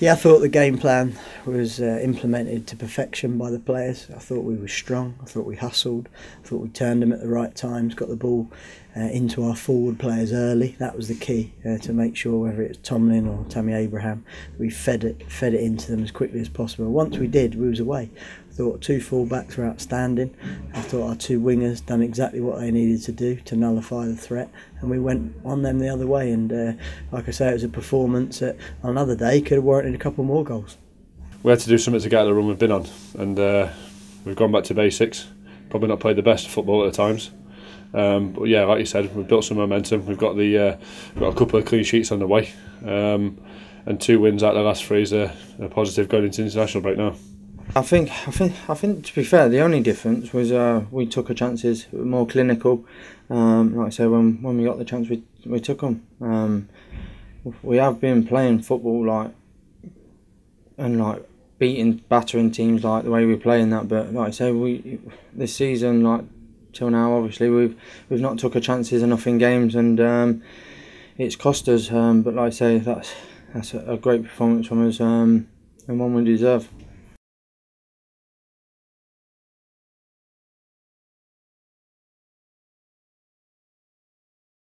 Yeah, I thought the game plan was uh, implemented to perfection by the players. I thought we were strong. I thought we hustled. I thought we turned them at the right times, got the ball uh, into our forward players early. That was the key uh, to make sure whether it's Tomlin or Tammy Abraham, we fed it fed it into them as quickly as possible. Once we did, we was away. I thought two full-backs were outstanding. I thought our two wingers done exactly what they needed to do to nullify the threat, and we went on them the other way. And uh, like I say, it was a performance that on another day could have warranted a couple more goals. We had to do something to get out of the run we've been on, and uh, we've gone back to basics. Probably not played the best football at the times. Um, but yeah, like you said, we've built some momentum. We've got the uh, got a couple of clean sheets on the way, um, and two wins out of the last three is a, a positive going into international break now. I think, I think, I think. To be fair, the only difference was uh, we took our chances, more clinical. Um, like I said, when when we got the chance, we we took them. Um, we have been playing football like and like beating, battering teams like the way we're playing that. But like I say, we this season like till now, obviously we've we've not took our chances enough in games, and um, it's cost us. Um, but like I say, that's that's a, a great performance from us um, and one we deserve.